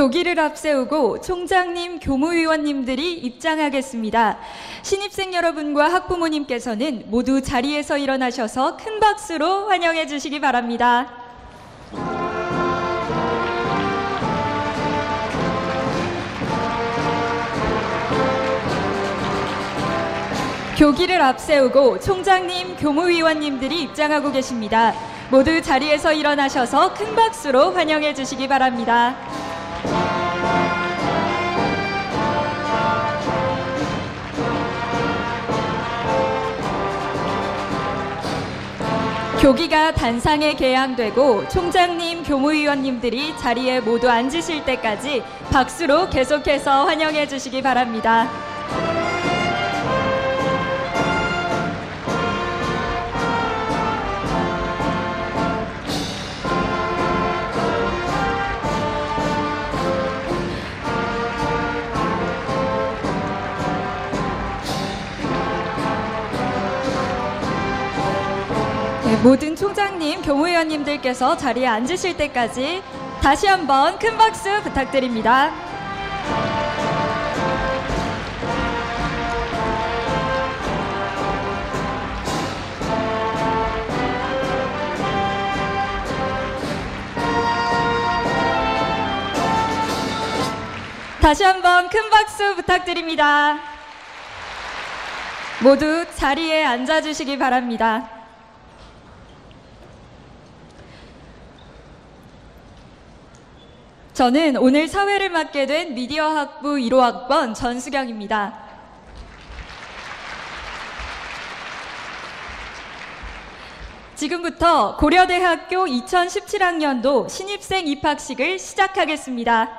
교기를 앞세우고 총장님, 교무위원님들이 입장하겠습니다. 신입생 여러분과 학부모님께서는 모두 자리에서 일어나셔서 큰 박수로 환영해 주시기 바랍니다. 교기를 앞세우고 총장님, 교무위원님들이 입장하고 계십니다. 모두 자리에서 일어나셔서 큰 박수로 환영해 주시기 바랍니다. 교기가 단상에 개항되고 총장님, 교무위원님들이 자리에 모두 앉으실 때까지 박수로 계속해서 환영해 주시기 바랍니다. 네, 모든 총장님, 교무위원님들께서 자리에 앉으실 때까지 다시 한번 큰 박수 부탁드립니다. 다시 한번 큰 박수 부탁드립니다. 모두 자리에 앉아주시기 바랍니다. 저는 오늘 사회를 맡게 된 미디어 학부 1호 학번 전수경입니다. 지금부터 고려대학교 2017학년도 신입생 입학식을 시작하겠습니다.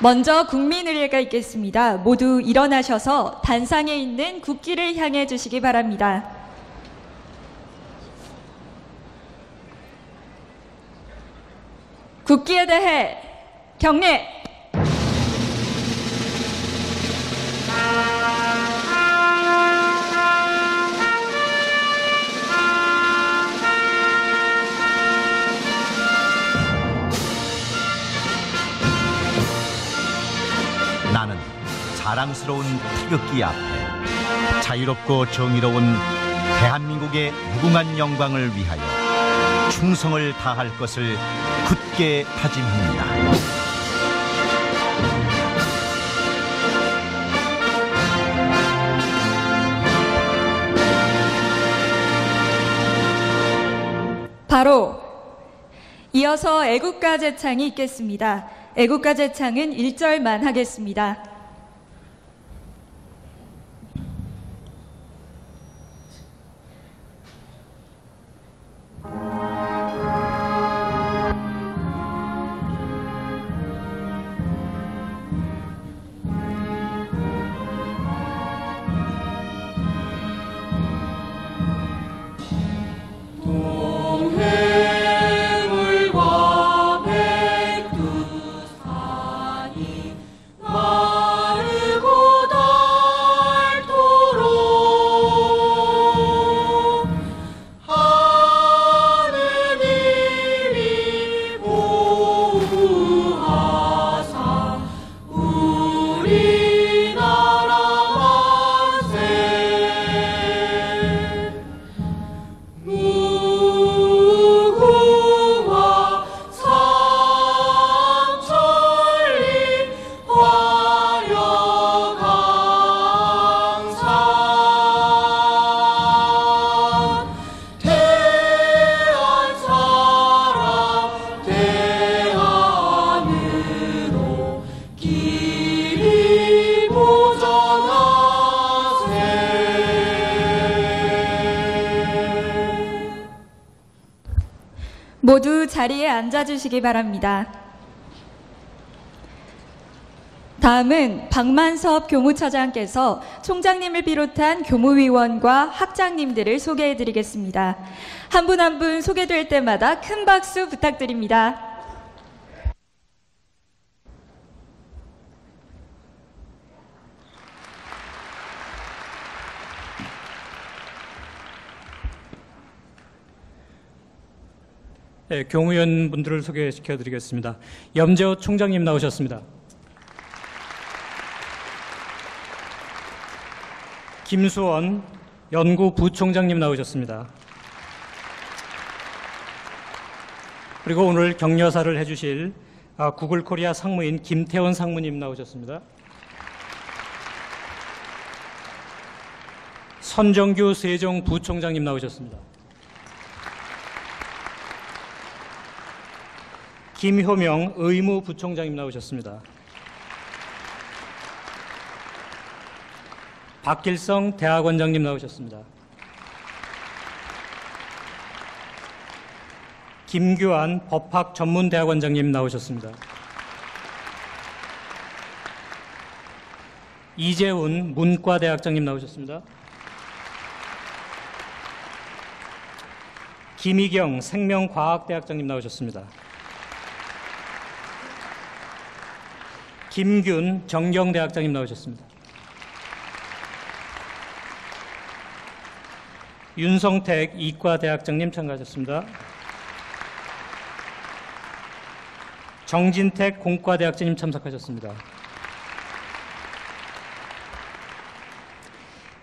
먼저 국민의례가 있겠습니다. 모두 일어나셔서 단상에 있는 국기를 향해 주시기 바랍니다. 국기에 대해 경례. 나는 자랑스러운 태극기 앞에 자유롭고 정의로운 대한민국의 무궁한 영광을 위하여 충성을 다할 것을 굳게 다짐합니다. 바로 이어서 애국가 제창이 있겠습니다. 애국가 제창은 1절만 하겠습니다. 모두 자리에 앉아주시기 바랍니다. 다음은 박만섭 교무처장께서 총장님을 비롯한 교무위원과 학장님들을 소개해 드리겠습니다. 한 분 한 분 소개될 때마다 큰 박수 부탁드립니다. 예, 경호위원 분들을 소개시켜 드리겠습니다. 염재호 총장님 나오셨습니다. 김수원 연구 부총장님 나오셨습니다. 그리고 오늘 격려사를 해주실 아, 구글 코리아 상무인 김태원 상무님 나오셨습니다. 선정규 세종 부총장님 나오셨습니다. 김효명 의무부총장님 나오셨습니다. 박길성 대학원장님 나오셨습니다. 김규환 법학 전문대학원장님 나오셨습니다. 이재훈 문과대학장님 나오셨습니다. 김희경 생명과학대학장님 나오셨습니다. 김균 정경대학장님 나오셨습니다. 윤성택 이과대학장님 참가하셨습니다. 정진택 공과대학장님 참석하셨습니다.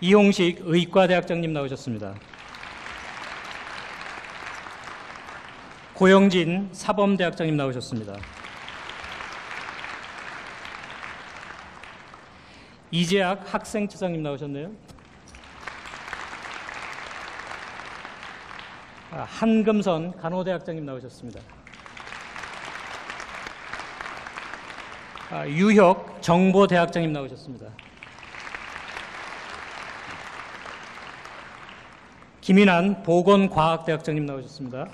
이홍식 의과대학장님 나오셨습니다. 고영진 사범대학장님 나오셨습니다. 이재학 학생처장님 나오셨네요. 아, 한금선 간호대학장님 나오셨습니다. 아, 유혁 정보대학장님 나오셨습니다. 김인환 보건과학대학장님 나오셨습니다.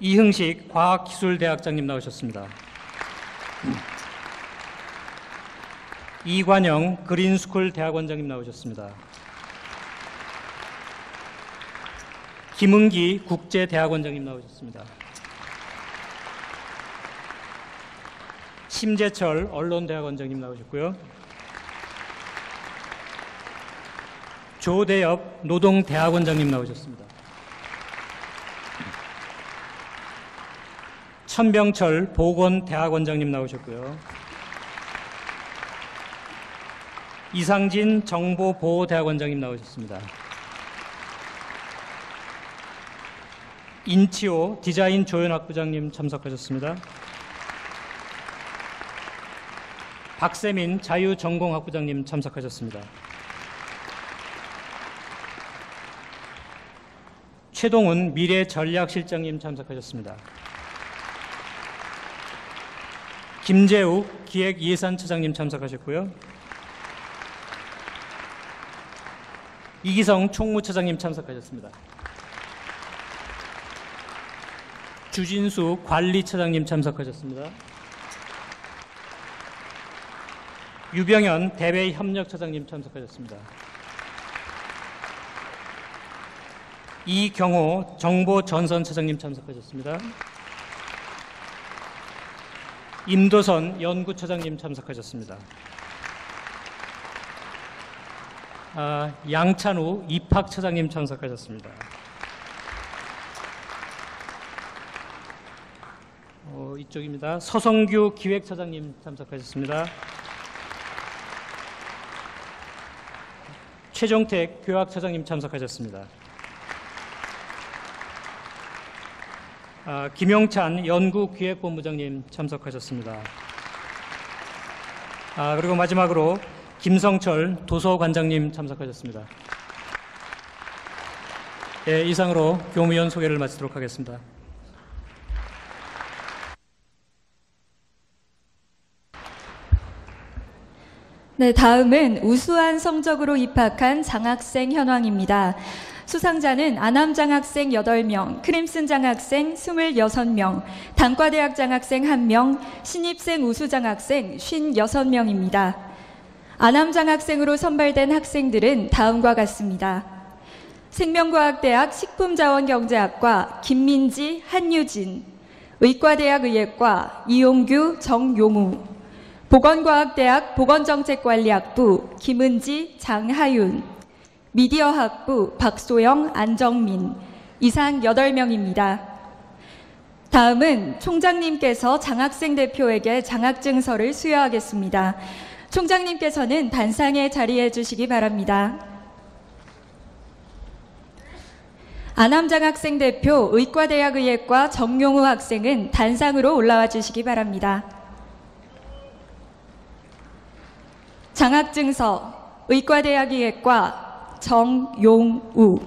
이흥식 과학기술대학장님 나오셨습니다. 이관영 그린스쿨 대학원장님 나오셨습니다. 김은기 국제대학원장님 나오셨습니다. 심재철 언론대학원장님 나오셨고요. 조대엽 노동대학원장님 나오셨습니다. 천병철 보건대학원장님 나오셨고요. 이상진 정보보호대학원장님 나오셨습니다. 인치오 디자인 조연학 부장님 참석하셨습니다. 박세민 자유전공학 부장님 참석하셨습니다. 최동훈 미래전략실장님 참석하셨습니다. 김재욱 기획예산처장님 참석하셨고요. 이기성 총무처장님 참석하셨습니다. 주진수 관리처장님 참석하셨습니다. 유병현 대외협력처장님 참석하셨습니다. 이경호 정보전선처장님 참석하셨습니다. 임도선 연구처장님 참석하셨습니다. 아, 양찬우 입학처장님 참석하셨습니다. 어, 이쪽입니다. 서성규 기획처장님 참석하셨습니다. 최종택 교학처장님 참석하셨습니다. 아, 김용찬 연구기획본부장님 참석하셨습니다. 아, 그리고 마지막으로 김성철 도서관장님 참석하셨습니다. 예, 이상으로 교무위원 소개를 마치도록 하겠습니다. 네, 다음은 우수한 성적으로 입학한 장학생 현황입니다. 수상자는 아남 장 학생 8명, 크림슨 장 학생 26명, 단과대학 장 학생 1명, 신입생 우수 장 학생 56명입니다. 아남 장 학생으로 선발된 학생들은 다음과 같습니다. 생명과학대학 식품자원경제학과 김민지, 한유진, 의과대학 의예과 이용규, 정요무, 보건과학대학 보건정책관리학부 김은지, 장하윤, 미디어 학부 박소영, 안정민 이상 8명입니다. 다음은 총장님께서 장학생 대표에게 장학증서를 수여하겠습니다. 총장님께서는 단상에 자리해 주시기 바랍니다. 안암장 학생 대표 의과대학의예과 정용우 학생은 단상으로 올라와 주시기 바랍니다. 장학증서 의과대학의예과 정용우.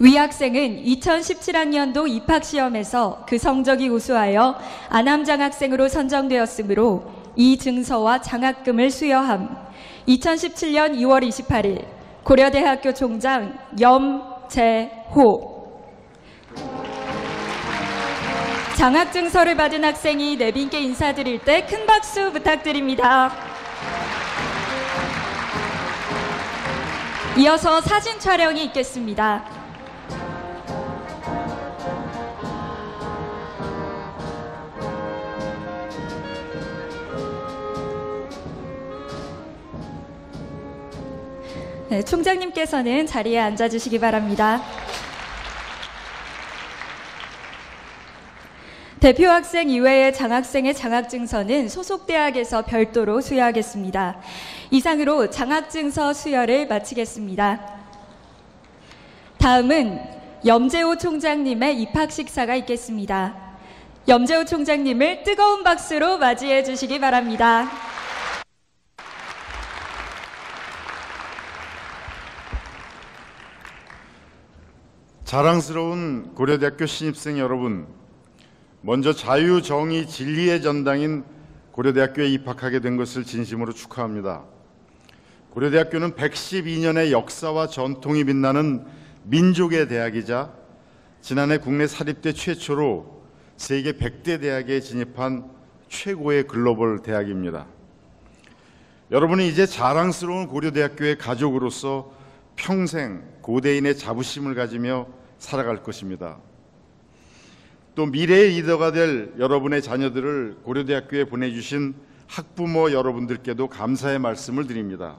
위 학생은 2017학년도 입학시험에서 그 성적이 우수하여 안암장학생으로 선정되었으므로 이 증서와 장학금을 수여함. 2017년 2월 28일 고려대학교 총장 염재호. 장학증서를 받은 학생이 내빈께 인사드릴 때 큰 박수 부탁드립니다. 이어서 사진 촬영이 있겠습니다. 네, 총장님께서는 자리에 앉아주시기 바랍니다. 대표 학생 이외의 장학생의 장학증서는 소속 대학에서 별도로 수여하겠습니다. 이상으로 장학증서 수여를 마치겠습니다. 다음은 염재호 총장님의 입학 식 사가 있겠습니다. 염재호 총장님을 뜨거운 박수로 맞이해 주시기 바랍니다. 자랑스러운 고려대학교 신입생 여러분, 먼저 자유, 정의, 진리의 전당인 고려대학교에 입학하게 된 것을 진심으로 축하합니다. 고려대학교는 112년의 역사와 전통이 빛나는 민족의 대학이자 지난해 국내 사립대 최초로 세계 100대 대학에 진입한 최고의 글로벌 대학입니다. 여러분은 이제 자랑스러운 고려대학교의 가족으로서 평생 고대인의 자부심을 가지며 살아갈 것입니다. 또 미래의 리더가 될 여러분의 자녀들을 고려대학교에 보내주신 학부모 여러분들께도 감사의 말씀을 드립니다.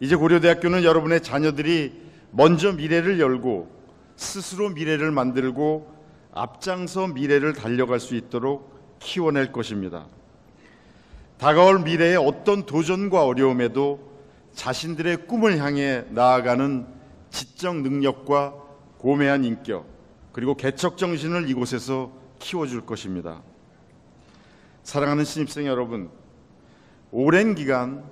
이제 고려대학교는 여러분의 자녀들이 먼저 미래를 열고 스스로 미래를 만들고 앞장서 미래를 달려갈 수 있도록 키워낼 것입니다. 다가올 미래의 어떤 도전과 어려움에도 자신들의 꿈을 향해 나아가는 지적 능력과 고매한 인격 그리고 개척 정신을 이곳에서 키워줄 것입니다. 사랑하는 신입생 여러분, 오랜 기간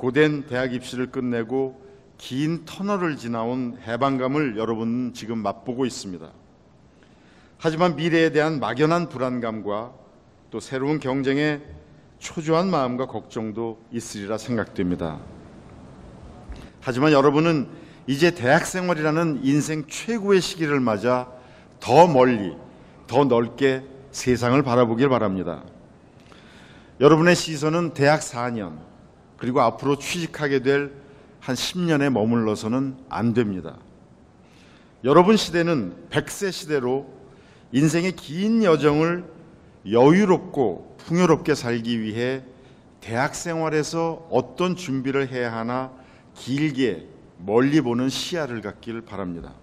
고된 대학 입시를 끝내고 긴 터널을 지나온 해방감을 여러분은 지금 맛보고 있습니다. 하지만 미래에 대한 막연한 불안감과 또 새로운 경쟁에 초조한 마음과 걱정도 있으리라 생각됩니다. 하지만 여러분은 이제 대학 생활이라는 인생 최고의 시기를 맞아 더 멀리, 더 넓게 세상을 바라보길 바랍니다. 여러분의 시선은 대학 4년, 그리고 앞으로 취직하게 될 한 10년에 머물러서는 안 됩니다. 여러분 시대는 100세 시대로 인생의 긴 여정을 여유롭고 풍요롭게 살기 위해 대학 생활에서 어떤 준비를 해야 하나 길게 멀리 보는 시야를 갖길 바랍니다.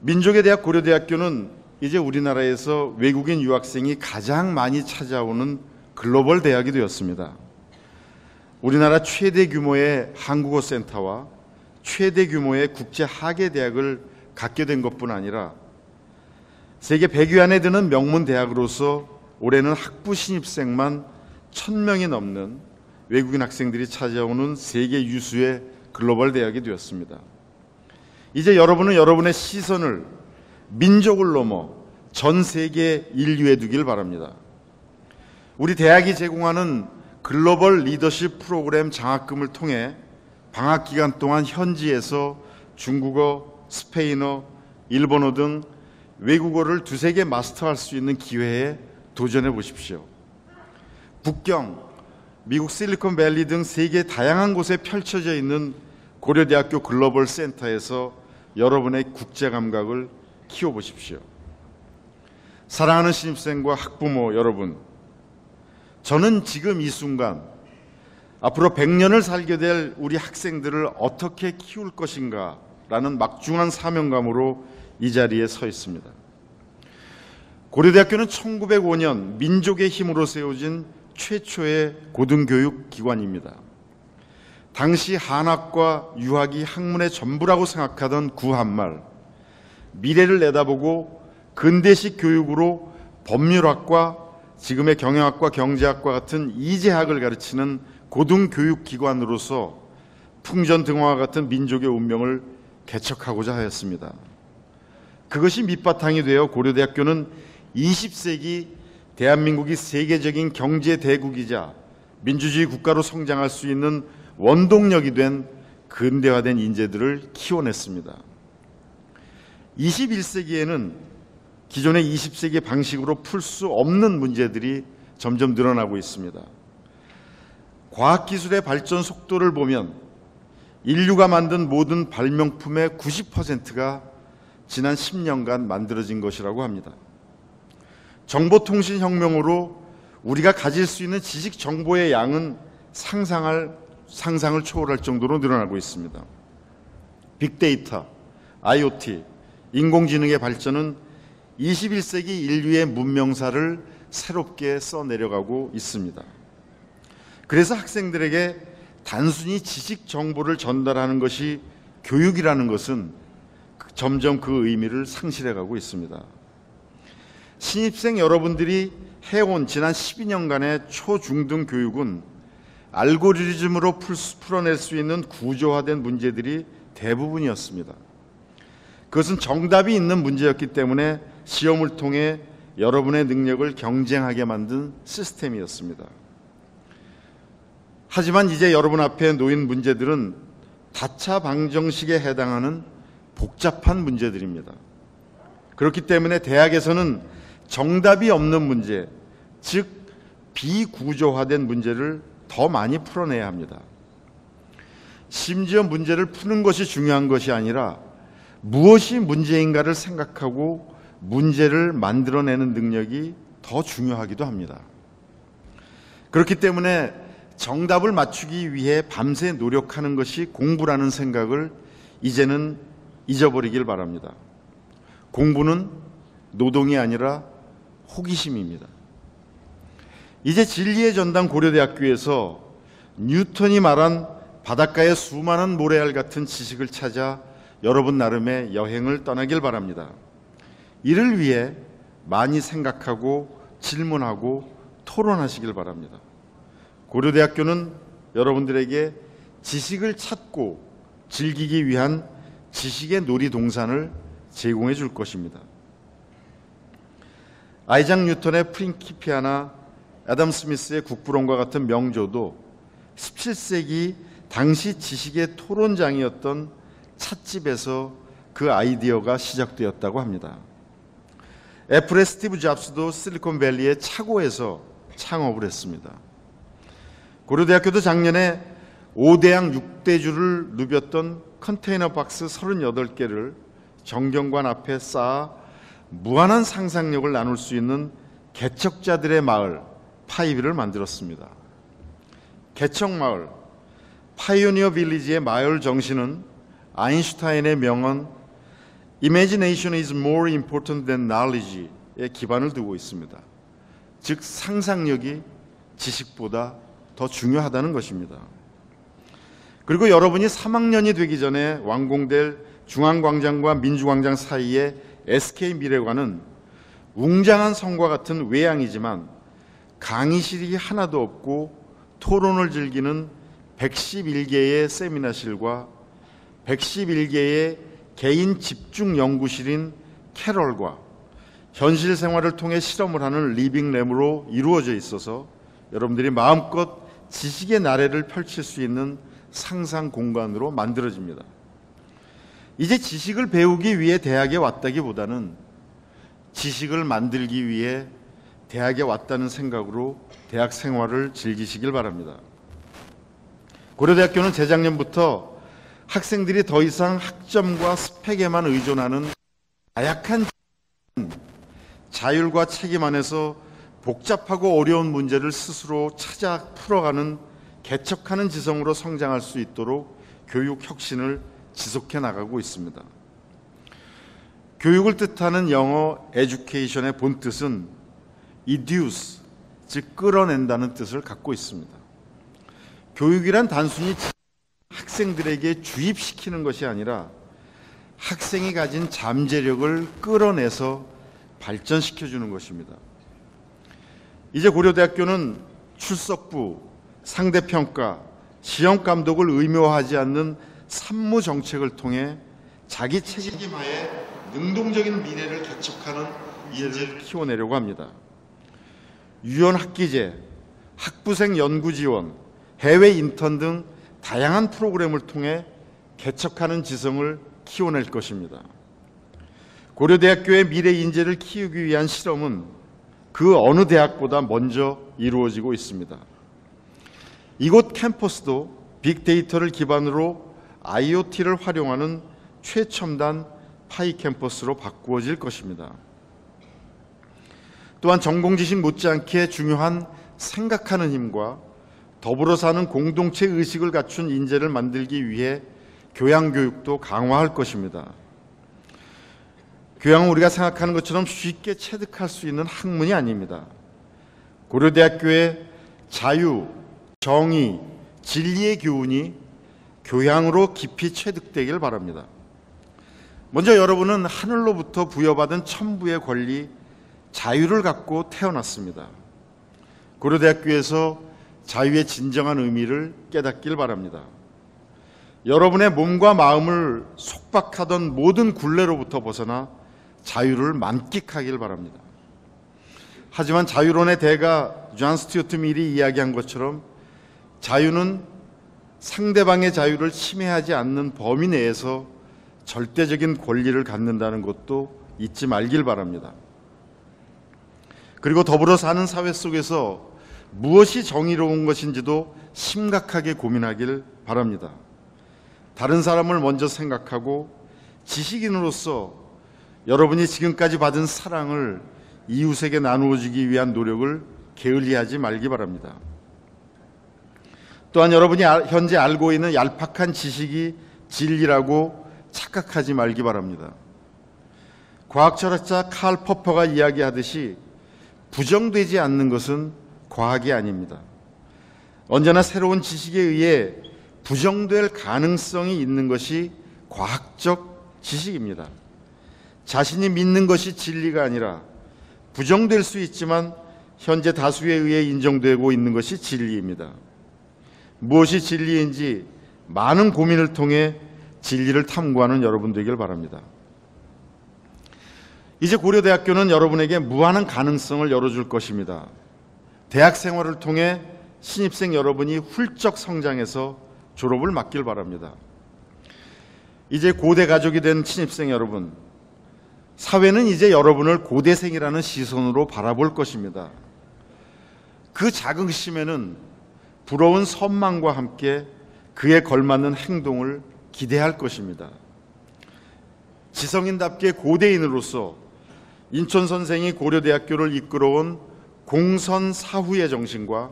민족의 대학 고려대학교는 이제 우리나라에서 외국인 유학생이 가장 많이 찾아오는 글로벌 대학이 되었습니다. 우리나라 최대 규모의 한국어 센터와 최대 규모의 국제 학예 대학을 갖게 된 것뿐 아니라 세계 100위 안에 드는 명문 대학으로서 올해는 학부 신입생만 1000명이 넘는 외국인 학생들이 찾아오는 세계 유수의 글로벌 대학이 되었습니다. 이제 여러분은 여러분의 시선을 민족을 넘어 전 세계 인류에 두길 바랍니다. 우리 대학이 제공하는 글로벌 리더십 프로그램 장학금을 통해 방학 기간 동안 현지에서 중국어, 스페인어, 일본어 등 외국어를 두세 개 마스터할 수 있는 기회에 도전해 보십시오. 북경, 미국 실리콘밸리 등 세계 다양한 곳에 펼쳐져 있는 고려대학교 글로벌 센터에서 여러분의 국제 감각을 키워 보십시오. 사랑하는 신입생과 학부모 여러분, 저는 지금 이 순간 앞으로 100년을 살게 될 우리 학생들을 어떻게 키울 것인가 라는 막중한 사명감으로 이 자리에 서 있습니다. 고려대학교는 1905년 민족의 힘으로 세워진 최초의 고등교육 기관입니다. 당시 한학과 유학이 학문의 전부라고 생각하던 구한말, 미래를 내다보고 근대식 교육으로 법률학과 지금의 경영학과 경제학과 같은 이재학을 가르치는 고등교육기관으로서 풍전 등화와 같은 민족의 운명을 개척하고자 하였습니다. 그것이 밑바탕이 되어 고려대학교는 20세기 대한민국이 세계적인 경제 대국이자 민주주의 국가로 성장할 수 있는 원동력이 된 근대화된 인재들을 키워냈습니다. 21세기에는 기존의 20세기 방식으로 풀 수 없는 문제들이 점점 늘어나고 있습니다. 과학기술의 발전 속도를 보면 인류가 만든 모든 발명품의 90%가 지난 10년간 만들어진 것이라고 합니다. 정보통신혁명으로 우리가 가질 수 있는 지식 정보의 양은 상상할 상상을 초월할 정도로 늘어나고 있습니다. 빅데이터, IoT, 인공지능의 발전은 21세기 인류의 문명사를 새롭게 써내려가고 있습니다. 그래서 학생들에게 단순히 지식 정보를 전달하는 것이 교육이라는 것은 점점 그 의미를 상실해가고 있습니다. 신입생 여러분들이 해온 지난 12년간의 초중등 교육은 알고리즘으로 풀 수- 풀어낼 수 있는 구조화된 문제들이 대부분이었습니다. 그것은 정답이 있는 문제였기 때문에 시험을 통해 여러분의 능력을 경쟁하게 만든 시스템이었습니다. 하지만 이제 여러분 앞에 놓인 문제들은 다차 방정식에 해당하는 복잡한 문제들입니다. 그렇기 때문에 대학에서는 정답이 없는 문제, 즉 비구조화된 문제를 더 많이 풀어내야 합니다. 심지어 문제를 푸는 것이 중요한 것이 아니라 무엇이 문제인가를 생각하고 문제를 만들어내는 능력이 더 중요하기도 합니다. 그렇기 때문에 정답을 맞추기 위해 밤새 노력하는 것이 공부라는 생각을 이제는 잊어버리길 바랍니다. 공부는 노동이 아니라 호기심입니다. 이제 진리의 전당 고려대학교에서 뉴턴이 말한 바닷가의 수많은 모래알 같은 지식을 찾아 여러분 나름의 여행을 떠나길 바랍니다. 이를 위해 많이 생각하고 질문하고 토론하시길 바랍니다. 고려대학교는 여러분들에게 지식을 찾고 즐기기 위한 지식의 놀이동산을 제공해 줄 것입니다. 아이작 뉴턴의 프린키피아나 애덤 스미스의 국부론과 같은 명조도 17세기 당시 지식의 토론장이었던 찻집에서 그 아이디어가 시작되었다고 합니다. 애플의 스티브 잡스도 실리콘밸리의 차고에서 창업을 했습니다. 고려대학교도 작년에 5대양 6대주를 누볐던 컨테이너 박스 38개를 정경관 앞에 쌓아 무한한 상상력을 나눌 수 있는 개척자들의 마을 파이비를 만들었습니다. 개척마을 파이오니어 빌리지의 마을 정신은 아인슈타인의 명언 Imagination is more important than knowledge에 기반을 두고 있습니다. 즉 상상력이 지식보다 더 중요하다는 것입니다. 그리고 여러분이 3학년이 되기 전에 완공될 중앙광장과 민주광장 사이의 SK 미래관은 웅장한 성과 같은 외양이지만 강의실이 하나도 없고 토론을 즐기는 111개의 세미나실과 111개의 개인 집중 연구실인 캐럴과 현실 생활을 통해 실험을 하는 리빙램으로 이루어져 있어서 여러분들이 마음껏 지식의 나래를 펼칠 수 있는 상상 공간으로 만들어집니다. 이제 지식을 배우기 위해 대학에 왔다기보다는 지식을 만들기 위해 대학에 왔다는 생각으로 대학 생활을 즐기시길 바랍니다. 고려대학교는 재작년부터 학생들이 더 이상 학점과 스펙에만 의존하는 나약한 자율과 책임 안에서 복잡하고 어려운 문제를 스스로 찾아 풀어가는 개척하는 지성으로 성장할 수 있도록 교육 혁신을 지속해 나가고 있습니다. 교육을 뜻하는 영어 education의 본 뜻은 educe, 즉 끌어낸다는 뜻을 갖고 있습니다. 교육이란 단순히 학생들에게 주입시키는 것이 아니라 학생이 가진 잠재력을 끌어내서 발전시켜 주는 것입니다. 이제 고려대학교는 출석부, 상대평가, 시험 감독을 의무화하지 않는 산무 정책을 통해 자기 책임하에 능동적인 미래를 개척하는 인재를 키워내려고 합니다. 유연 학기제, 학부생 연구 지원, 해외 인턴 등 다양한 프로그램을 통해 개척하는 지성을 키워낼 것입니다. 고려대학교의 미래 인재를 키우기 위한 실험은 그 어느 대학보다 먼저 이루어지고 있습니다. 이곳 캠퍼스도 빅데이터를 기반으로 IoT를 활용하는 최첨단 파이 캠퍼스로 바꾸어질 것입니다. 또한 전공 지식 못지않게 중요한 생각하는 힘과 더불어 사는 공동체 의식을 갖춘 인재를 만들기 위해 교양 교육도 강화할 것입니다. 교양은 우리가 생각하는 것처럼 쉽게 체득할 수 있는 학문이 아닙니다. 고려대학교의 자유, 정의, 진리의 교훈이 교양으로 깊이 체득되길 바랍니다. 먼저 여러분은 하늘로부터 부여받은 천부의 권리, 자유를 갖고 태어났습니다. 고려대학교에서 자유의 진정한 의미를 깨닫길 바랍니다. 여러분의 몸과 마음을 속박하던 모든 굴레로부터 벗어나 자유를 만끽하길 바랍니다. 하지만 자유론의 대가 존 스튜어트 밀이 이야기한 것처럼 자유는 상대방의 자유를 침해하지 않는 범위 내에서 절대적인 권리를 갖는다는 것도 잊지 말길 바랍니다. 그리고 더불어 사는 사회 속에서 무엇이 정의로운 것인지도 심각하게 고민하길 바랍니다. 다른 사람을 먼저 생각하고 지식인으로서 여러분이 지금까지 받은 사랑을 이웃에게 나누어 주기 위한 노력을 게을리하지 말기 바랍니다. 또한 여러분이 알- 현재 알고 있는 얄팍한 지식이 진리라고 착각하지 말기 바랍니다. 과학 철학자 칼 퍼퍼가 이야기하듯이 부정되지 않는 것은 과학이 아닙니다. 언제나 새로운 지식에 의해 부정될 가능성이 있는 것이 과학적 지식입니다. 자신이 믿는 것이 진리가 아니라 부정될 수 있지만 현재 다수에 의해 인정되고 있는 것이 진리입니다. 무엇이 진리인지 많은 고민을 통해 진리를 탐구하는 여러분 되길 바랍니다. 이제 고려대학교는 여러분에게 무한한 가능성을 열어줄 것입니다. 대학 생활을 통해 신입생 여러분이 훌쩍 성장해서 졸업을 맞길 바랍니다. 이제 고대 가족이 된 신입생 여러분, 사회는 이제 여러분을 고대생이라는 시선으로 바라볼 것입니다. 그 자긍심에는 부러운 선망과 함께 그에 걸맞는 행동을 기대할 것입니다. 지성인답게 고대인으로서 인천 선생이 고려대학교를 이끌어온 공선 사후의 정신과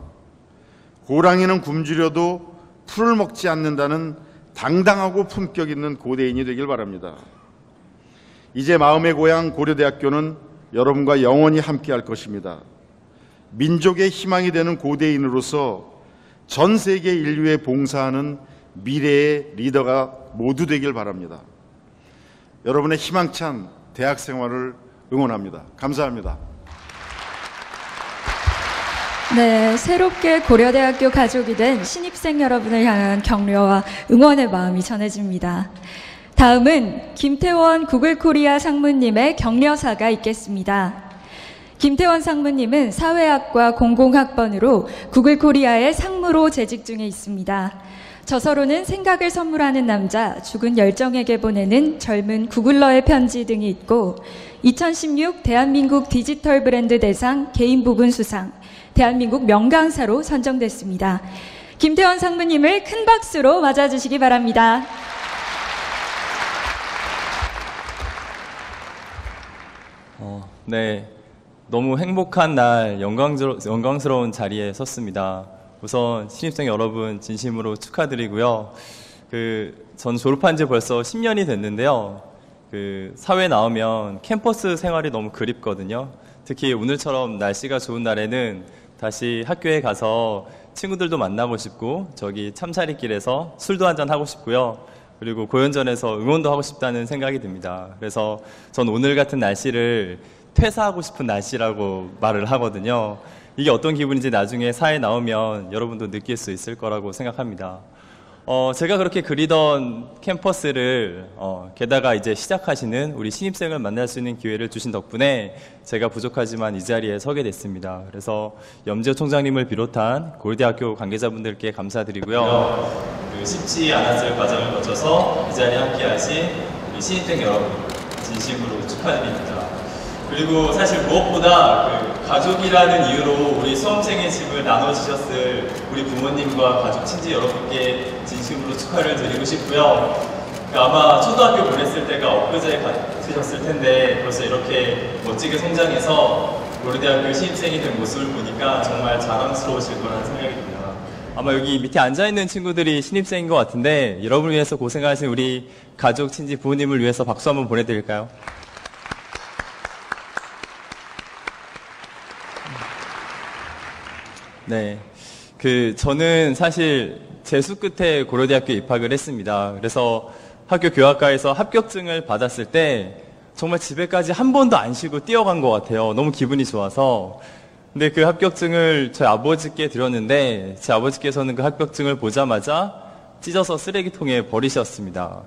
호랑이는 굶주려도 풀을 먹지 않는다는 당당하고 품격 있는 고대인이 되길 바랍니다. 이제 마음의 고향 고려대학교는 여러분과 영원히 함께할 것입니다. 민족의 희망이 되는 고대인으로서 전 세계 인류에 봉사하는 미래의 리더가 모두 되길 바랍니다. 여러분의 희망찬 대학 생활을 응원합니다. 감사합니다. 네, 새롭게 고려대학교 가족이 된 신입생 여러분을 향한 격려와 응원의 마음이 전해집니다. 다음은 김태원 구글 코리아 상무님의 격려사가 있겠습니다. 김태원 상무님은 사회학과 공공학번으로 구글 코리아의 상무로 재직 중에 있습니다. 저서로는 생각을 선물하는 남자, 죽은 열정에게 보내는 젊은 구글러의 편지 등이 있고 2016 대한민국 디지털 브랜드 대상 개인 부분 수상, 대한민국 명강사로 선정됐습니다. 김태원 상무님을 큰 박수로 맞아주시기 바랍니다. 어, 네. 너무 행복한 날, 영광스러, 영광스러운 자리에 섰습니다. 우선 신입생 여러분 진심으로 축하드리고요. 그, 전 졸업한 지 벌써 10년이 됐는데요. 그, 사회 나오면 캠퍼스 생활이 너무 그립거든요. 특히 오늘처럼 날씨가 좋은 날에는 다시 학교에 가서 친구들도 만나고 싶고, 저기 참사리길에서 술도 한잔 하고 싶고요. 그리고 고연전에서 응원도 하고 싶다는 생각이 듭니다. 그래서 전 오늘 같은 날씨를 퇴사하고 싶은 날씨라고 말을 하거든요. 이게 어떤 기분인지 나중에 사회 나오면 여러분도 느낄 수 있을 거라고 생각합니다. 어, 제가 그렇게 그리던 캠퍼스를, 어, 게다가 이제 시작하시는 우리 신입생을 만날 수 있는 기회를 주신 덕분에 제가 부족하지만 이 자리에 서게 됐습니다. 그래서 염지호 총장님을 비롯한 고려대학교 관계자분들께 감사드리고요. 그 쉽지 않았을 과정을 거쳐서 이 자리에 함께 하신 우리 신입생 여러분, 진심으로 축하드립니다. 그리고 사실 무엇보다 그 가족이라는 이유로 우리 수험생의 집을 나눠주셨을 우리 부모님과 가족 친지 여러분께 진심으로 축하를 드리고 싶고요. 그 아마 초등학교 보냈을 때가 엊그제 같으셨을 텐데 벌써 이렇게 멋지게 성장해서 고려대학교 신입생이 된 모습을 보니까 정말 자랑스러우실 거라는 생각이 듭니다. 아마 여기 밑에 앉아있는 친구들이 신입생인 것 같은데 여러분을 위해서 고생하신 우리 가족, 친지, 부모님을 위해서 박수 한번 보내드릴까요? 네. 그, 저는 사실 재수 끝에 고려대학교 입학을 했습니다. 그래서 학교 교학과에서 합격증을 받았을 때 정말 집에까지 한 번도 안 쉬고 뛰어간 것 같아요. 너무 기분이 좋아서. 근데 그 합격증을 저희 아버지께 드렸는데 제 아버지께서는 그 합격증을 보자마자 찢어서 쓰레기통에 버리셨습니다.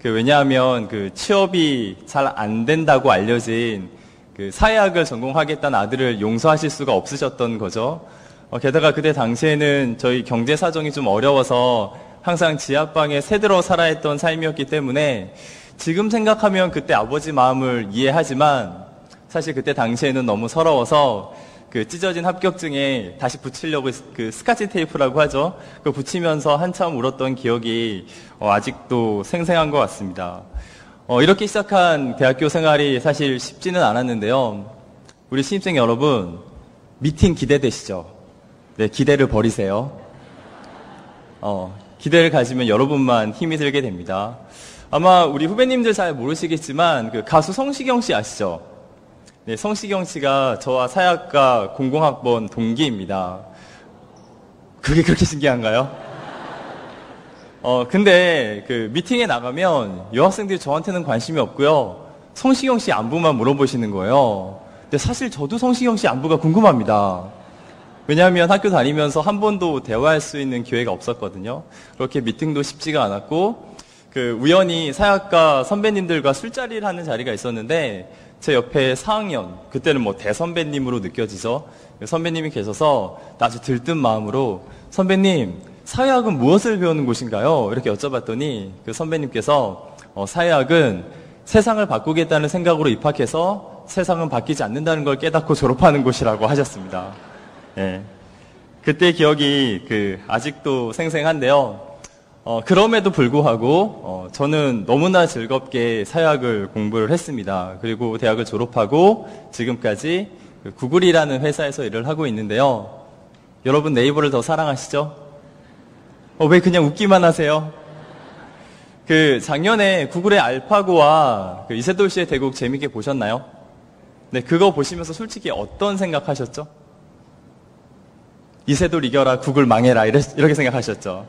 그 왜냐하면 그 취업이 잘 안 된다고 알려진 그 사회학을 전공하겠다는 아들을 용서하실 수가 없으셨던 거죠. 어, 게다가 그때 당시에는 저희 경제 사정이 좀 어려워서 항상 지하방에 새들어 살아야 했던 삶이었기 때문에 지금 생각하면 그때 아버지 마음을 이해하지만 사실 그때 당시에는 너무 서러워서 그 찢어진 합격증에 다시 붙이려고 그 스카치 테이프라고 하죠. 그 붙이면서 한참 울었던 기억이 어, 아직도 생생한 것 같습니다. 어, 이렇게 시작한 대학교 생활이 사실 쉽지는 않았는데요. 우리 신입생 여러분, 미팅 기대되시죠? 네, 기대를 버리세요. 어, 기대를 가지면 여러분만 힘이 들게 됩니다. 아마 우리 후배님들 잘 모르시겠지만 그 가수 성시경 씨 아시죠? 네, 성시경 씨가 저와 사약과 공공학번 동기입니다. 그게 그렇게 신기한가요? 어, 근데 그 미팅에 나가면 여학생들이 저한테는 관심이 없고요. 성시경 씨 안부만 물어보시는 거예요. 근데 사실 저도 성시경 씨 안부가 궁금합니다. 왜냐하면 학교 다니면서 한 번도 대화할 수 있는 기회가 없었거든요. 그렇게 미팅도 쉽지가 않았고, 그 우연히 사학과 선배님들과 술자리를 하는 자리가 있었는데, 제 옆에 4학년, 그때는 뭐 대선배님으로 느껴지죠. 선배님이 계셔서 아주 들뜬 마음으로, 선배님, 사회학은 무엇을 배우는 곳인가요? 이렇게 여쭤봤더니 그 선배님께서 어, 사회학은 세상을 바꾸겠다는 생각으로 입학해서 세상은 바뀌지 않는다는 걸 깨닫고 졸업하는 곳이라고 하셨습니다. 예. 그때 기억이 그 아직도 생생한데요. 어, 그럼에도 불구하고 어, 저는 너무나 즐겁게 사회학을 공부를 했습니다. 그리고 대학을 졸업하고 지금까지 그 구글이라는 회사에서 일을 하고 있는데요. 여러분 네이버를 더 사랑하시죠? 어, 왜 그냥 웃기만 하세요? 그 작년에 구글의 알파고와 그 이세돌 씨의 대국 재밌게 보셨나요? 네, 그거 보시면서 솔직히 어떤 생각하셨죠? 이세돌 이겨라, 구글 망해라, 이렇게 생각하셨죠.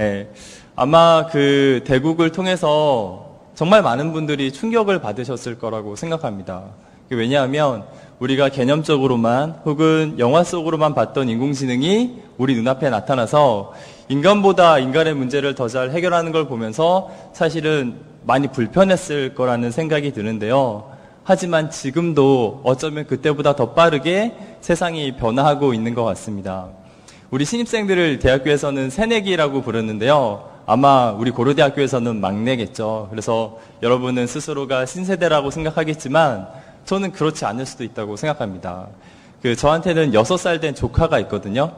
예. 아마 그 대국을 통해서 정말 많은 분들이 충격을 받으셨을 거라고 생각합니다. 왜냐하면 우리가 개념적으로만 혹은 영화 속으로만 봤던 인공지능이 우리 눈앞에 나타나서 인간보다 인간의 문제를 더 잘 해결하는 걸 보면서 사실은 많이 불편했을 거라는 생각이 드는데요. 하지만 지금도 어쩌면 그때보다 더 빠르게 세상이 변화하고 있는 것 같습니다. 우리 신입생들을 대학교에서는 새내기라고 부르는데요. 아마 우리 고려대학교에서는 막내겠죠. 그래서 여러분은 스스로가 신세대라고 생각하겠지만 저는 그렇지 않을 수도 있다고 생각합니다. 그 저한테는 6살 된 조카가 있거든요.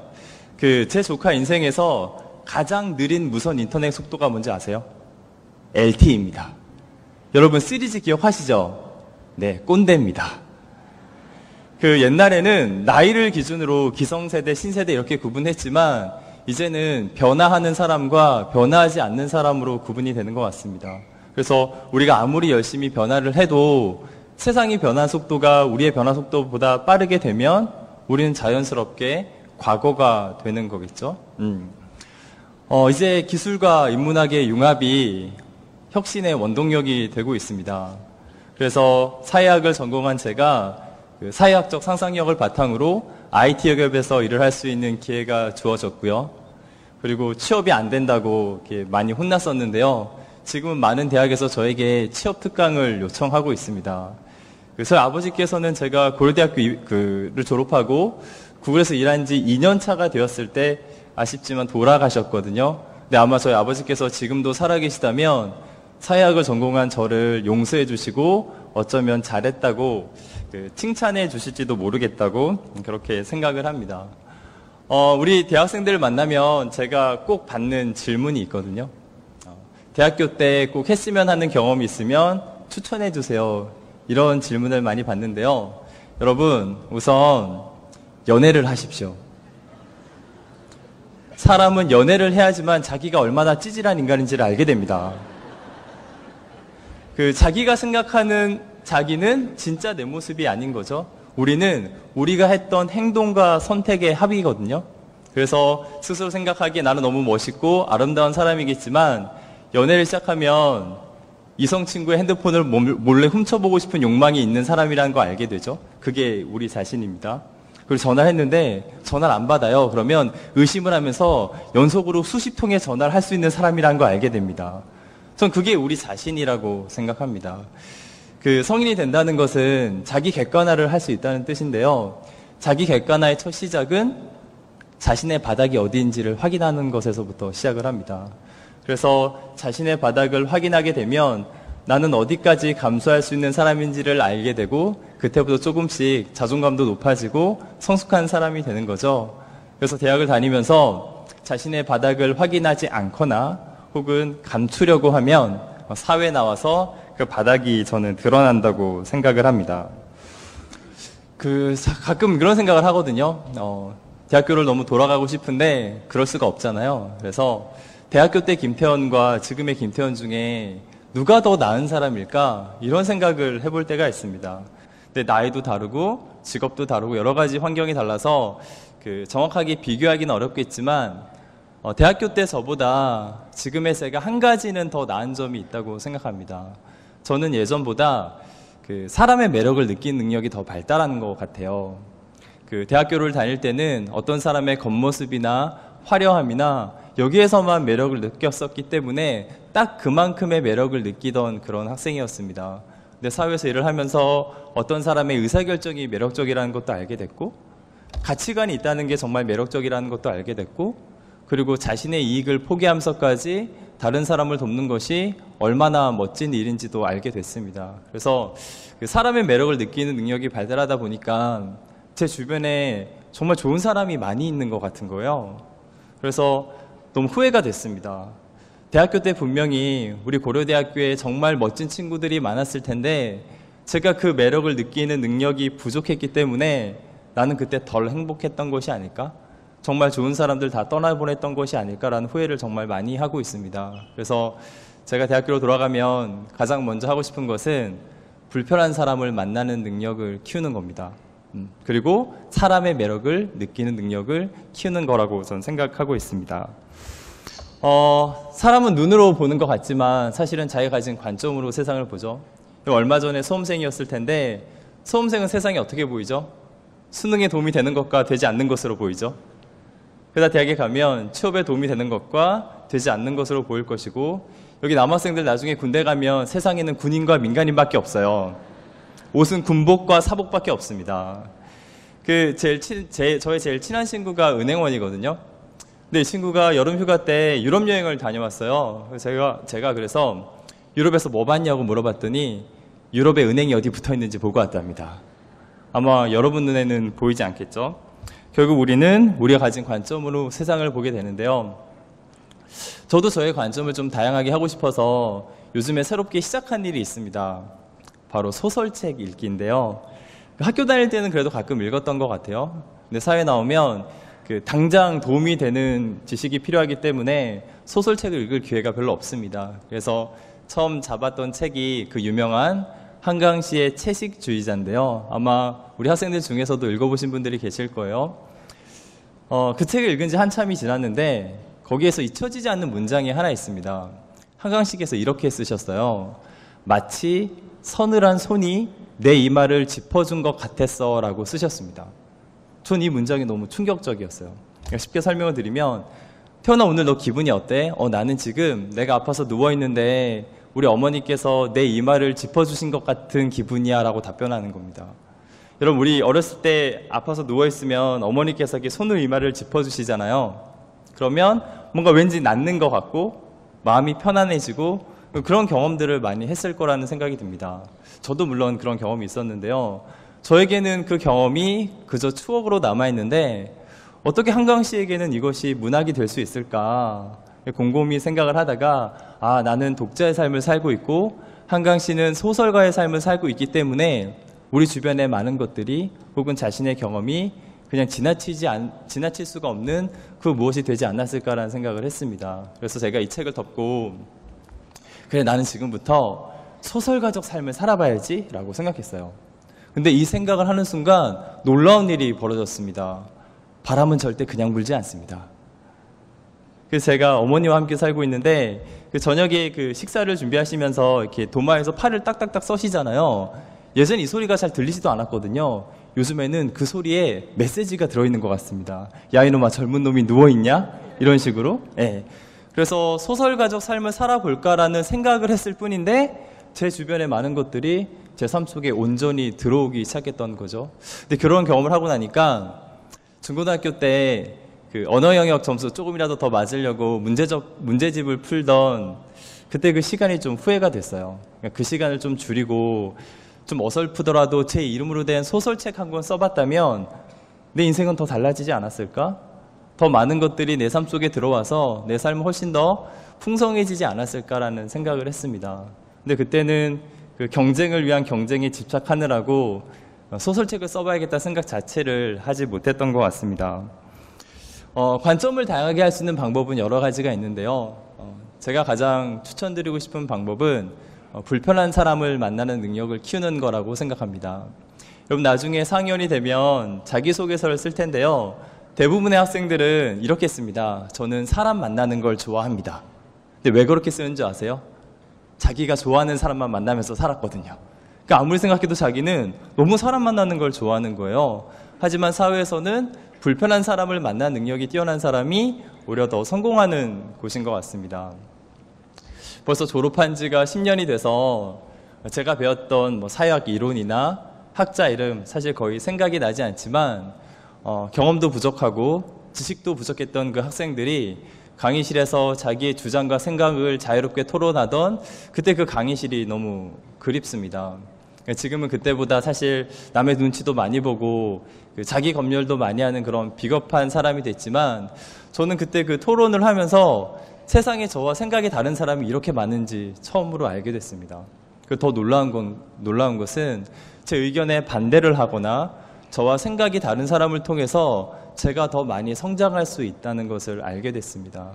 그 제 조카 인생에서 가장 느린 무선 인터넷 속도가 뭔지 아세요? LTE입니다. 여러분 시리즈 기억하시죠? 네, 꼰대입니다. 그그 옛날에는 나이를 기준으로 기성세대, 신세대 이렇게 구분했지만 이제는 변화하는 사람과 변화하지 않는 사람으로 구분이 되는 것 같습니다. 그래서 우리가 아무리 열심히 변화를 해도 세상이 변화 속도가 우리의 변화 속도보다 빠르게 되면 우리는 자연스럽게 과거가 되는 거겠죠. 음. 어, 이제 기술과 인문학의 융합이 혁신의 원동력이 되고 있습니다. 그래서 사회학을 전공한 제가 그 사회학적 상상력을 바탕으로 IT 기업에서 일을 할 수 있는 기회가 주어졌고요. 그리고 취업이 안 된다고 많이 혼났었는데요. 지금은 많은 대학에서 저에게 취업 특강을 요청하고 있습니다. 그래서 아버지께서는 제가 고려대학교 이- 그를 졸업하고 구글에서 일한 지 2년 차가 되었을 때 아쉽지만 돌아가셨거든요. 근데 아마 저희 아버지께서 지금도 살아계시다면 사회학을 전공한 저를 용서해 주시고 어쩌면 잘했다고 그 칭찬해 주실지도 모르겠다고 그렇게 생각을 합니다. 어, 우리 대학생들을 만나면 제가 꼭 받는 질문이 있거든요. 어, 대학교 때 꼭 했으면 하는 경험이 있으면 추천해 주세요. 이런 질문을 많이 받는데요. 여러분, 우선 연애를 하십시오. 사람은 연애를 해야지만 자기가 얼마나 찌질한 인간인지를 알게 됩니다. 그 자기가 생각하는 자기는 진짜 내 모습이 아닌 거죠. 우리는 우리가 했던 행동과 선택의 합이거든요. 그래서 스스로 생각하기에 나는 너무 멋있고 아름다운 사람이겠지만 연애를 시작하면 이성 친구의 핸드폰을 몰- 몰래 훔쳐보고 싶은 욕망이 있는 사람이라는 거 알게 되죠. 그게 우리 자신입니다. 그리고 전화를 했는데 전화를 안 받아요. 그러면 의심을 하면서 연속으로 수십 통의 전화를 할 수 있는 사람이라는 거 알게 됩니다. 전 그게 우리 자신이라고 생각합니다. 그 성인이 된다는 것은 자기 객관화를 할 수 있다는 뜻인데요. 자기 객관화의 첫 시작은 자신의 바닥이 어디인지를 확인하는 것에서부터 시작을 합니다. 그래서 자신의 바닥을 확인하게 되면 나는 어디까지 감수할 수 있는 사람인지를 알게 되고 그때부터 조금씩 자존감도 높아지고 성숙한 사람이 되는 거죠. 그래서 대학을 다니면서 자신의 바닥을 확인하지 않거나 혹은 감추려고 하면 사회에 나와서 그 바닥이 저는 드러난다고 생각을 합니다. 그 사- 가끔 그런 생각을 하거든요. 어, 대학교를 너무 돌아가고 싶은데 그럴 수가 없잖아요. 그래서 대학교 때 김태원과 지금의 김태원 중에 누가 더 나은 사람일까 이런 생각을 해볼 때가 있습니다. 근데 나이도 다르고 직업도 다르고 여러 가지 환경이 달라서 그 정확하게 비교하기는 어렵겠지만 어, 대학교 때 저보다 지금의 제가 한 가지는 더 나은 점이 있다고 생각합니다. 저는 예전보다 그 사람의 매력을 느끼는 능력이 더 발달한 것 같아요. 그 대학교를 다닐 때는 어떤 사람의 겉모습이나 화려함이나 여기에서만 매력을 느꼈었기 때문에 딱 그만큼의 매력을 느끼던 그런 학생이었습니다. 근데 사회에서 일을 하면서 어떤 사람의 의사결정이 매력적이라는 것도 알게 됐고 가치관이 있다는 게 정말 매력적이라는 것도 알게 됐고 그리고 자신의 이익을 포기하면서까지 다른 사람을 돕는 것이 얼마나 멋진 일인지도 알게 됐습니다. 그래서 그 사람의 매력을 느끼는 능력이 발달하다 보니까 제 주변에 정말 좋은 사람이 많이 있는 것 같은 거예요. 그래서 너무 후회가 됐습니다. 대학교 때 분명히 우리 고려대학교에 정말 멋진 친구들이 많았을 텐데 제가 그 매력을 느끼는 능력이 부족했기 때문에 나는 그때 덜 행복했던 것이 아닐까? 정말 좋은 사람들 다 떠나보냈던 것이 아닐까라는 후회를 정말 많이 하고 있습니다. 그래서 제가 대학교로 돌아가면 가장 먼저 하고 싶은 것은 불편한 사람을 만나는 능력을 키우는 겁니다. 음, 그리고 사람의 매력을 느끼는 능력을 키우는 거라고 저는 생각하고 있습니다. 어, 사람은 눈으로 보는 것 같지만 사실은 자기가 가진 관점으로 세상을 보죠. 얼마 전에 수험생이었을 텐데 수험생은 세상이 어떻게 보이죠? 수능에 도움이 되는 것과 되지 않는 것으로 보이죠. 그러다 대학에 가면 취업에 도움이 되는 것과 되지 않는 것으로 보일 것이고 여기 남학생들 나중에 군대 가면 세상에는 군인과 민간인밖에 없어요. 옷은 군복과 사복밖에 없습니다. 그 제일 친, 제, 저의 제일 친한 친구가 은행원이거든요. 근데 이 친구가 여름 휴가 때 유럽 여행을 다녀왔어요. 제가 제가 그래서 유럽에서 뭐 봤냐고 물어봤더니 유럽에 은행이 어디 붙어 있는지 보고 왔답니다. 아마 여러분 눈에는 보이지 않겠죠? 결국 우리는 우리가 가진 관점으로 세상을 보게 되는데요. 저도 저의 관점을 좀 다양하게 하고 싶어서 요즘에 새롭게 시작한 일이 있습니다. 바로 소설책 읽기인데요. 학교 다닐 때는 그래도 가끔 읽었던 것 같아요. 근데 사회 나오면 그 당장 도움이 되는 지식이 필요하기 때문에 소설책을 읽을 기회가 별로 없습니다. 그래서 처음 잡았던 책이 그 유명한 한강시의 채식주의자인데요. 아마 우리 학생들 중에서도 읽어보신 분들이 계실 거예요. 어, 그 책을 읽은 지 한참이 지났는데 거기에서 잊혀지지 않는 문장이 하나 있습니다. 한강식에서 이렇게 쓰셨어요. 마치 서늘한 손이 내 이마를 짚어준 것 같았어 라고 쓰셨습니다. 전 이 문장이 너무 충격적이었어요. 그러니까 쉽게 설명을 드리면 태어나 오늘 너 기분이 어때? 어, 나는 지금 내가 아파서 누워있는데 우리 어머니께서 내 이마를 짚어주신 것 같은 기분이야 라고 답변하는 겁니다. 여러분, 우리 어렸을 때 아파서 누워있으면 어머니께서 이렇게 손을 이마를 짚어주시잖아요. 그러면 뭔가 왠지 낫는 것 같고 마음이 편안해지고 그런 경험들을 많이 했을 거라는 생각이 듭니다. 저도 물론 그런 경험이 있었는데요. 저에게는 그 경험이 그저 추억으로 남아있는데 어떻게 한강 씨에게는 이것이 문학이 될 수 있을까 곰곰이 생각을 하다가 아 나는 독자의 삶을 살고 있고 한강 씨는 소설가의 삶을 살고 있기 때문에 우리 주변의 많은 것들이 혹은 자신의 경험이 그냥 지나치지 않, 지나칠 수가 없는 그 무엇이 되지 않았을까라는 생각을 했습니다. 그래서 제가 이 책을 덮고 그래 나는 지금부터 소설가적 삶을 살아봐야지라고 생각했어요. 근데 이 생각을 하는 순간 놀라운 일이 벌어졌습니다. 바람은 절대 그냥 불지 않습니다. 그래서 제가 어머니와 함께 살고 있는데 그 저녁에 그 식사를 준비하시면서 이렇게 도마에서 팔을 딱딱딱 써시잖아요. 예전에 이 소리가 잘 들리지도 않았거든요. 요즘에는 그 소리에 메시지가 들어있는 것 같습니다. 야 이놈아 젊은 놈이 누워있냐? 이런 식으로. 예. 그래서 소설가적 삶을 살아볼까라는 생각을 했을 뿐인데 제 주변의 많은 것들이 제 삶 속에 온전히 들어오기 시작했던 거죠. 근데 그런 경험을 하고 나니까 중고등학교 때 그 언어 영역 점수 조금이라도 더 맞으려고 문제적 문제집을 풀던 그때 그 시간이 좀 후회가 됐어요. 그러니까 그 시간을 좀 줄이고 좀 어설프더라도 제 이름으로 된 소설책 한 권 써봤다면 내 인생은 더 달라지지 않았을까? 더 많은 것들이 내 삶 속에 들어와서 내 삶은 훨씬 더 풍성해지지 않았을까라는 생각을 했습니다. 근데 그때는 그 경쟁을 위한 경쟁에 집착하느라고 소설책을 써봐야겠다 생각 자체를 하지 못했던 것 같습니다. 어, 관점을 다양하게 할 수 있는 방법은 여러 가지가 있는데요. 어, 제가 가장 추천드리고 싶은 방법은 어, 불편한 사람을 만나는 능력을 키우는 거라고 생각합니다. 여러분 나중에 상위원이 되면 자기소개서를 쓸 텐데요. 대부분의 학생들은 이렇게 씁니다. 저는 사람 만나는 걸 좋아합니다. 근데 왜 그렇게 쓰는지 아세요? 자기가 좋아하는 사람만 만나면서 살았거든요. 그러니까 아무리 생각해도 자기는 너무 사람 만나는 걸 좋아하는 거예요. 하지만 사회에서는 불편한 사람을 만난 능력이 뛰어난 사람이 오히려 더 성공하는 곳인 것 같습니다. 벌써 졸업한 지가 10년이 돼서 제가 배웠던 뭐 사회학 이론이나 학자 이름 사실 거의 생각이 나지 않지만 어, 경험도 부족하고 지식도 부족했던 그 학생들이 강의실에서 자기의 주장과 생각을 자유롭게 토론하던 그때 그 강의실이 너무 그립습니다. 지금은 그때보다 사실 남의 눈치도 많이 보고 그 자기 검열도 많이 하는 그런 비겁한 사람이 됐지만 저는 그때 그 토론을 하면서 세상에 저와 생각이 다른 사람이 이렇게 많은지 처음으로 알게 됐습니다. 그 더 놀라운 건 놀라운 것은 제 의견에 반대를 하거나 저와 생각이 다른 사람을 통해서 제가 더 많이 성장할 수 있다는 것을 알게 됐습니다.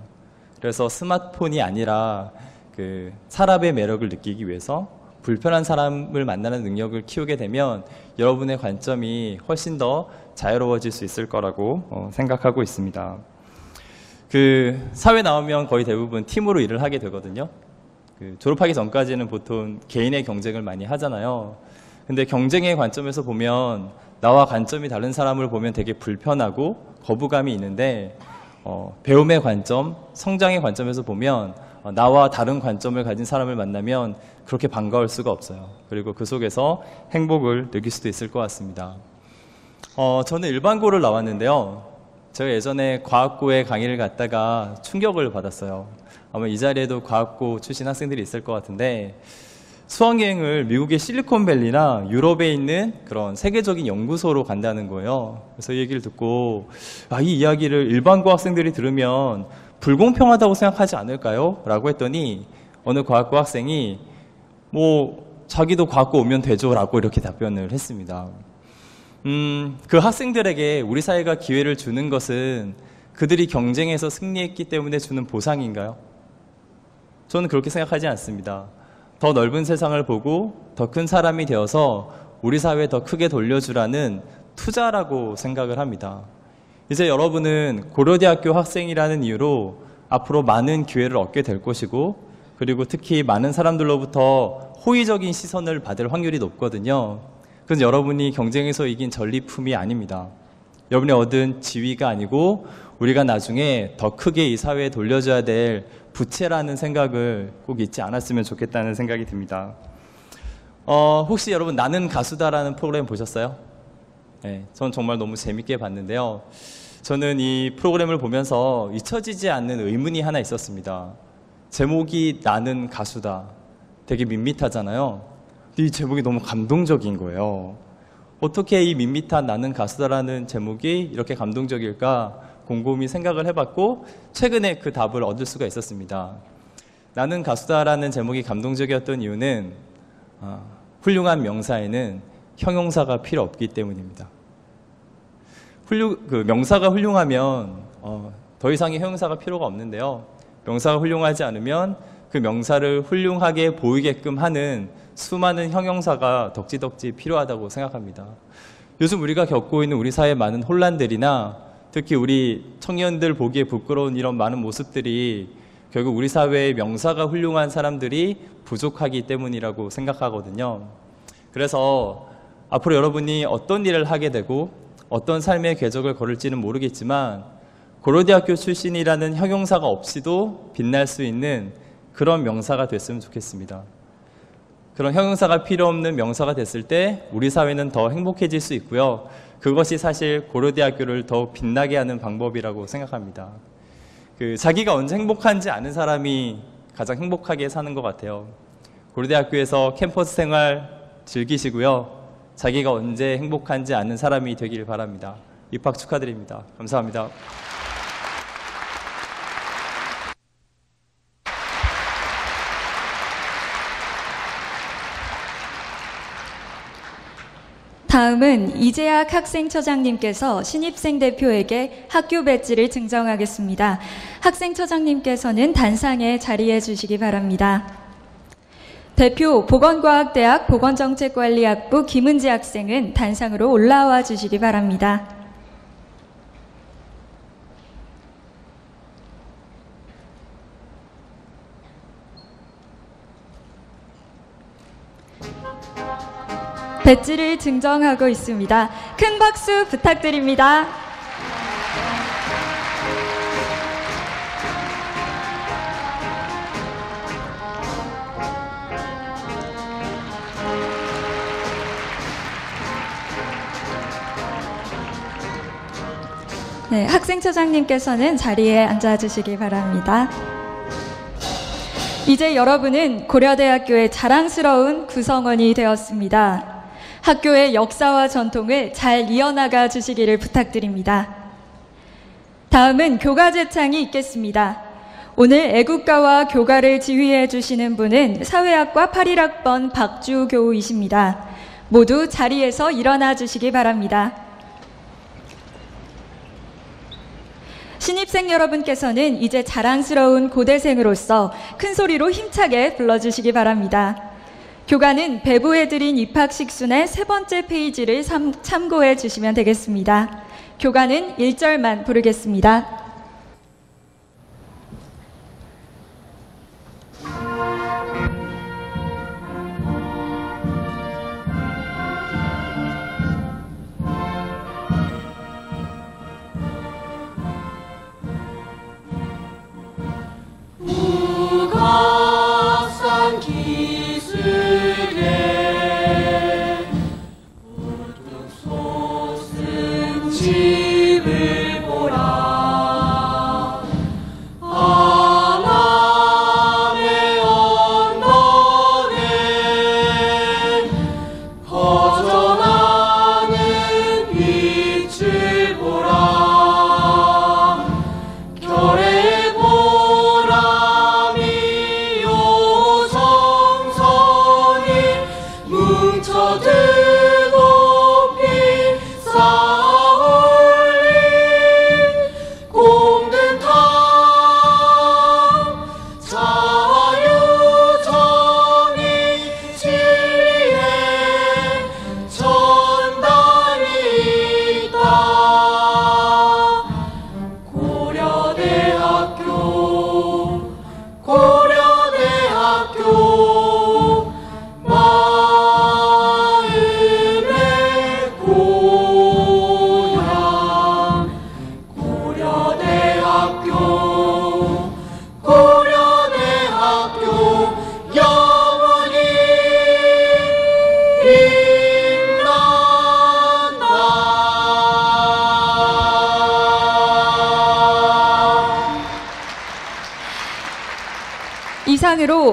그래서 스마트폰이 아니라 그 사람의 매력을 느끼기 위해서 불편한 사람을 만나는 능력을 키우게 되면 여러분의 관점이 훨씬 더 자유로워질 수 있을 거라고 어, 생각하고 있습니다. 그 사회 나오면 거의 대부분 팀으로 일을 하게 되거든요. 그 졸업하기 전까지는 보통 개인의 경쟁을 많이 하잖아요. 근데 경쟁의 관점에서 보면 나와 관점이 다른 사람을 보면 되게 불편하고 거부감이 있는데 어, 배움의 관점, 성장의 관점에서 보면 어, 나와 다른 관점을 가진 사람을 만나면 그렇게 반가울 수가 없어요. 그리고 그 속에서 행복을 느낄 수도 있을 것 같습니다. 어, 저는 일반고를 나왔는데요. 제가 예전에 과학고에 강의를 갔다가 충격을 받았어요. 아마 이 자리에도 과학고 출신 학생들이 있을 것 같은데 수학여행을 미국의 실리콘밸리나 유럽에 있는 그런 세계적인 연구소로 간다는 거예요. 그래서 이 얘기를 듣고 아, 이 이야기를 일반고 학생들이 들으면 불공평하다고 생각하지 않을까요? 라고 했더니 어느 과학고 학생이 뭐 자기도 과학고 오면 되죠 라고 이렇게 답변을 했습니다. 음, 그 학생들에게 우리 사회가 기회를 주는 것은 그들이 경쟁에서 승리했기 때문에 주는 보상인가요? 저는 그렇게 생각하지 않습니다. 더 넓은 세상을 보고 더 큰 사람이 되어서 우리 사회에 더 크게 돌려주라는 투자라고 생각을 합니다. 이제 여러분은 고려대학교 학생이라는 이유로 앞으로 많은 기회를 얻게 될 것이고 그리고 특히 많은 사람들로부터 호의적인 시선을 받을 확률이 높거든요. 그래서 여러분이 경쟁에서 이긴 전리품이 아닙니다. 여러분이 얻은 지위가 아니고 우리가 나중에 더 크게 이 사회에 돌려줘야 될 부채라는 생각을 꼭 잊지 않았으면 좋겠다는 생각이 듭니다. 어, 혹시 여러분 나는 가수다라는 프로그램 보셨어요? 네, 전 정말 너무 재밌게 봤는데요. 저는 이 프로그램을 보면서 잊혀지지 않는 의문이 하나 있었습니다. 제목이 나는 가수다. 되게 밋밋하잖아요. 이 제목이 너무 감동적인 거예요. 어떻게 이 밋밋한 나는 가수다라는 제목이 이렇게 감동적일까 곰곰이 생각을 해봤고 최근에 그 답을 얻을 수가 있었습니다. 나는 가수다라는 제목이 감동적이었던 이유는 아, 훌륭한 명사에는 형용사가 필요 없기 때문입니다. 훌륭, 그 명사가 훌륭하면 어, 더 이상의 형용사가 필요가 없는데요. 명사가 훌륭하지 않으면 그 명사를 훌륭하게 보이게끔 하는 수많은 형용사가 덕지덕지 필요하다고 생각합니다. 요즘 우리가 겪고 있는 우리 사회의 많은 혼란들이나 특히 우리 청년들 보기에 부끄러운 이런 많은 모습들이 결국 우리 사회의 명사가 훌륭한 사람들이 부족하기 때문이라고 생각하거든요. 그래서 앞으로 여러분이 어떤 일을 하게 되고 어떤 삶의 궤적을 걸을지는 모르겠지만 고려대학교 출신이라는 형용사가 없이도 빛날 수 있는 그런 명사가 됐으면 좋겠습니다. 그런 형용사가 필요 없는 명사가 됐을 때 우리 사회는 더 행복해질 수 있고요. 그것이 사실 고려대학교를 더 빛나게 하는 방법이라고 생각합니다. 그 자기가 언제 행복한지 아는 사람이 가장 행복하게 사는 것 같아요. 고려대학교에서 캠퍼스 생활 즐기시고요. 자기가 언제 행복한지 아는 사람이 되길 바랍니다. 입학 축하드립니다. 감사합니다. 다음은 이재학 학생처장님께서 신입생 대표에게 학교 배지를 증정하겠습니다. 학생처장님께서는 단상에 자리해 주시기 바랍니다. 대표 보건과학대학 보건정책관리학부 김은지 학생은 단상으로 올라와 주시기 바랍니다. 배지를 증정하고 있습니다. 큰 박수 부탁드립니다. 네, 학생처장님께서는 자리에 앉아주시기 바랍니다. 이제 여러분은 고려대학교의 자랑스러운 구성원이 되었습니다. 학교의 역사와 전통을 잘 이어나가 주시기를 부탁드립니다. 다음은 교가 제창이 있겠습니다. 오늘 애국가와 교가를 지휘해 주시는 분은 사회학과 8일학번 박주교우이십니다. 모두 자리에서 일어나 주시기 바랍니다. 신입생 여러분께서는 이제 자랑스러운 고대생으로서 큰 소리로 힘차게 불러주시기 바랍니다. 교관은 배부해드린 입학식 순의 세 번째 페이지를 참, 참고해 주시면 되겠습니다. 교관은 1절만 부르겠습니다.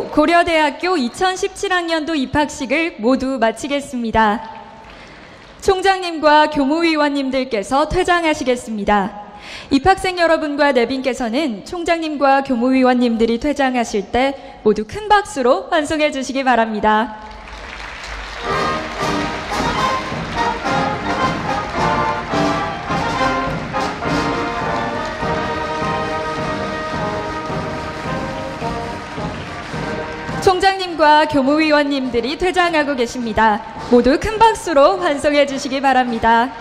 고려대학교 2017학년도 입학식을 모두 마치겠습니다. 총장님과 교무위원님들께서 퇴장하시겠습니다. 입학생 여러분과 내빈께서는 총장님과 교무위원님들이 퇴장하실 때 모두 큰 박수로 환송해 주시기 바랍니다. 교무위원님들이 퇴장하고 계십니다. 모두 큰 박수로 환송해 주시기 바랍니다.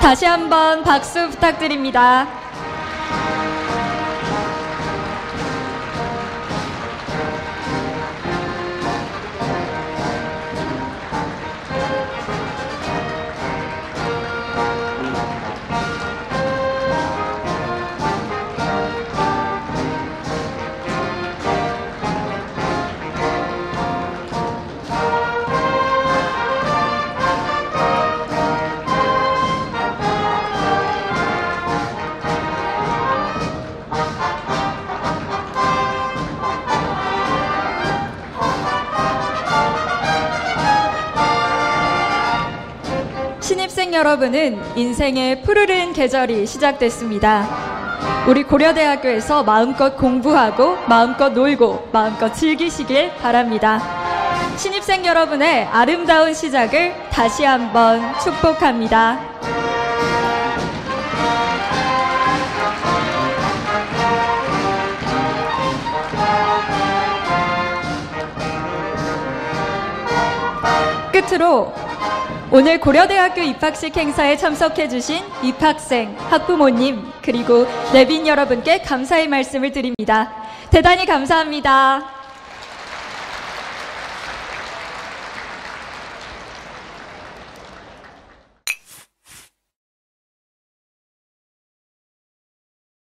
다시 한번 박수 부탁드립니다. 여러분은 인생의 푸르른 계절이 시작됐습니다. 우리 고려대학교에서 마음껏 공부하고 마음껏 놀고 마음껏 즐기시길 바랍니다. 신입생 여러분의 아름다운 시작을 다시 한번 축복합니다. 끝으로 오늘 고려대학교 입학식 행사에 참석해주신 입학생, 학부모님, 그리고 내빈 여러분께 감사의 말씀을 드립니다. 대단히 감사합니다.